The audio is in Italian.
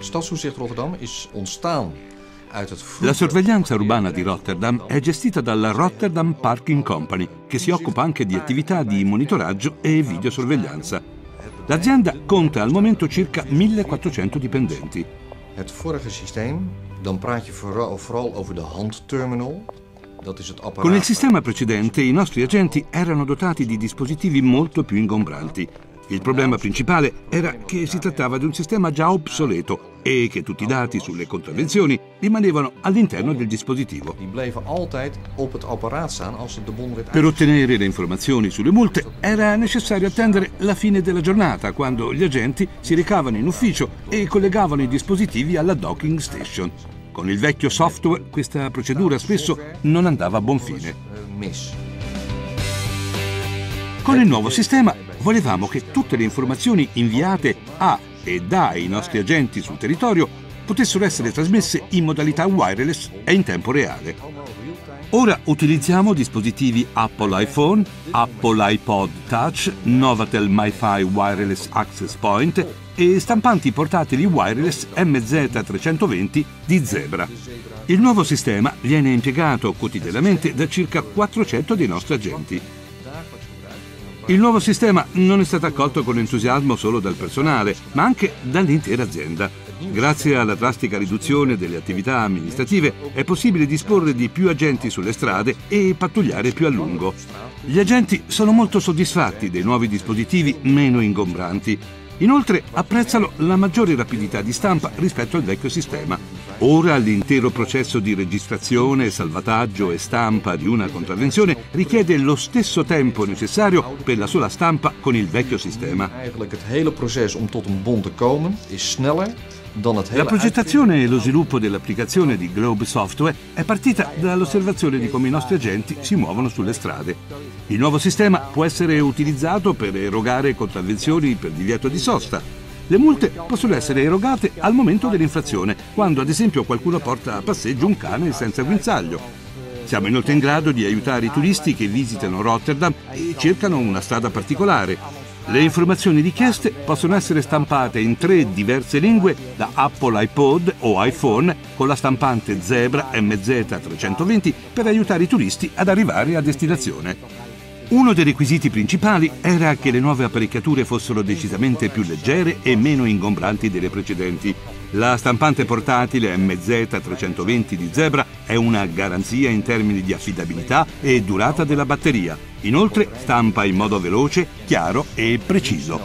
Stadstoezicht Rotterdam is ontstaan La sorveglianza urbana di Rotterdam è gestita dalla Rotterdam Parking Company, che si occupa anche di attività di monitoraggio e videosorveglianza. L'azienda conta al momento circa 1400 dipendenti. Het vorige systeem, dan praat je vooral, over de handterminal. Con il sistema precedente i nostri agenti erano dotati di dispositivi molto più ingombranti. Il problema principale era che si trattava di un sistema già obsoleto e che tutti i dati sulle contravvenzioni rimanevano all'interno del dispositivo. Per ottenere le informazioni sulle multe era necessario attendere la fine della giornata, quando gli agenti si recavano in ufficio e collegavano i dispositivi alla docking station. Con il vecchio software questa procedura spesso non andava a buon fine. Con il nuovo sistema volevamo che tutte le informazioni inviate a e dai nostri agenti sul territorio potessero essere trasmesse in modalità wireless e in tempo reale. Ora utilizziamo dispositivi Apple iPhone, Apple iPod Touch, Novatel MiFi Wireless Access Point e stampanti portatili wireless MZ320 di Zebra. Il nuovo sistema viene impiegato quotidianamente da circa 400 dei nostri agenti. Il nuovo sistema non è stato accolto con entusiasmo solo dal personale, ma anche dall'intera azienda. Grazie alla drastica riduzione delle attività amministrative è possibile disporre di più agenti sulle strade e pattugliare più a lungo. Gli agenti sono molto soddisfatti dei nuovi dispositivi meno ingombranti. Inoltre apprezzano la maggiore rapidità di stampa rispetto al vecchio sistema. Ora l'intero processo di registrazione, salvataggio e stampa di una contravvenzione richiede lo stesso tempo necessario per la sola stampa con il vecchio sistema. Eigenlijk het hele proces om tot een bon te komen is sneller La progettazione e lo sviluppo dell'applicazione di Globe Software è partita dall'osservazione di come i nostri agenti si muovono sulle strade. Il nuovo sistema può essere utilizzato per erogare contravvenzioni per divieto di sosta. Le multe possono essere erogate al momento dell'infrazione, quando ad esempio qualcuno porta a passeggio un cane senza guinzaglio. Siamo inoltre in grado di aiutare i turisti che visitano Rotterdam e cercano una strada particolare. Le informazioni richieste possono essere stampate in tre diverse lingue da Apple iPod o iPhone con la stampante Zebra MZ320 per aiutare i turisti ad arrivare a destinazione. Uno dei requisiti principali era che le nuove apparecchiature fossero decisamente più leggere e meno ingombranti delle precedenti. La stampante portatile MZ320 di Zebra è una garanzia in termini di affidabilità e durata della batteria. Inoltre stampa in modo veloce, chiaro e preciso.